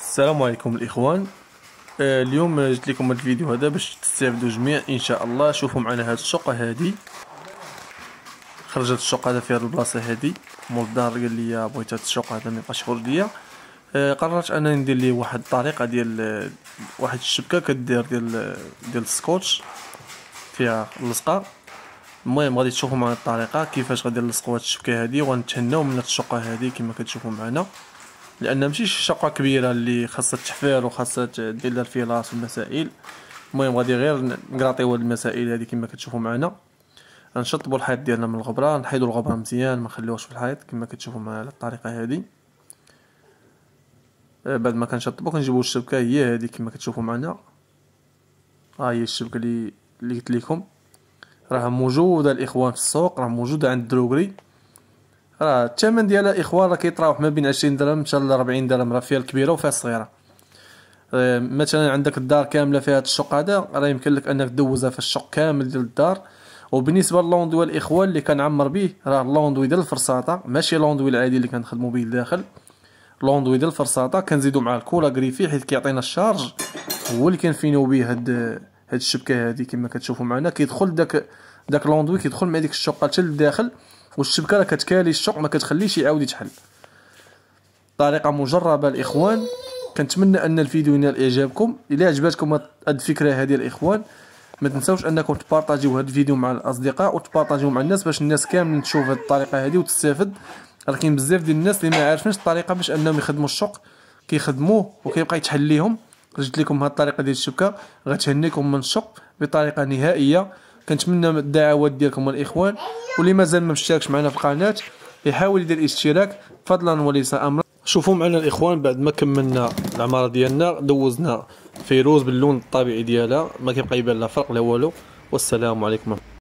السلام عليكم الإخوان. آه، اليوم جبت لكم هذا الفيديو هذا باش تستافدوا جميع إن شاء الله. شوفوا معنا هذه الشقة هذه خرجت الشقة هذا في هذه البلاصة هذه مول الدار قال لي بغيت هذه الشقة هذا ما يبقاش يخرج ليا. آه، قررت أنني ندير ليه واحد الطريقة ديال واحد الشبكة كدير ديال ديال السكوتش فيها اللصقة. المهم غادي تشوفوا معنا الطريقة كيفاش غادي نلصقوا هاد الشبكة هذه ونتهناو من هاد الشقة هذه كما كتشوفوا معنا. لأن ماشي شقة كبيرة اللي خاصها تحفير وخاصها دير لها les filasses والمسائل. المهم غادي غير نـ gratter يو هاد المسائل هذه كما كتشوفوا معنا. نشطبوا الحيط ديالنا من الغبرة نحيدوا الغبرة مزيان ما نخليوهش في الحيط كما كتشوفوا معنا على الطريقة هذه آه، بعد ما كنشطبوا كنجيبوا الشبكة هي هذه كما كتشوفوا معنا. ها هي الشبكة اللي اللي قلت لكم. راه موجودة الإخوان في السوق راه موجودة عند الدروغري راه الثمن ديالها إخوان راه كيتراوح ما بين 20 درهم حتى ل 40 درهم راه فيها الكبيرة وفيها الصغيرة. مثلا عندك الدار كاملة فيها هاد الشق هذا راه يمكن لك أنك دوزها في الشق كامل ديال الدار. وبالنسبة لل enduit الإخوان اللي كنعمر به راه ال l'enduit ديال ال façade ماشي ال l'enduit العادي اللي كنخدموا به لداخل. l'enduit ديال ال façade كنزيدو مع ال colle à griffer حيت كيعطينا ال charge. هو اللي كن finir يو به هاد هاد الشبكة هادي كما كتشوفوا معنا. كيدخل داك داك لوندوي كيدخل مع ديك الشقه حتى للداخل. والشبكة راه كتكالي الشق ما كتخليش يعاود يتحل. طريقة مجربة الإخوان. كنتمنى أن الفيديو ينال إعجابكم. إلا عجبتكم هاد الفكرة هذه الإخوان ما تنساوش أنكم تبارطاجيو هذا الفيديو مع الأصدقاء وتبارطاجيو مع الناس باش الناس كامل تشوف هذه الطريقة هذه وتستافد. راه كاين بزاف ديال الناس اللي ما عارفينش الطريقة باش أنهم يخدموا الشق كيخدموه وكيبقى يتحل ليهم. جبت لكم هاد الطريقة ديال الشبكة. غتهنيكم من الشق بطريقة نهائية. كنتمنى الدعوات ديالكم الاخوان واللي مازال ما مشتركش معنا في القناة يحاول يدير اشتراك. فضلا وليس امرا. شوفوا معنا الإخوان بعد ما كملنا العمارة ديالنا دوزنا فيروز باللون الطبيعي ديالها ما كيبقى يبان لا فرق لا والو. والسلام عليكم.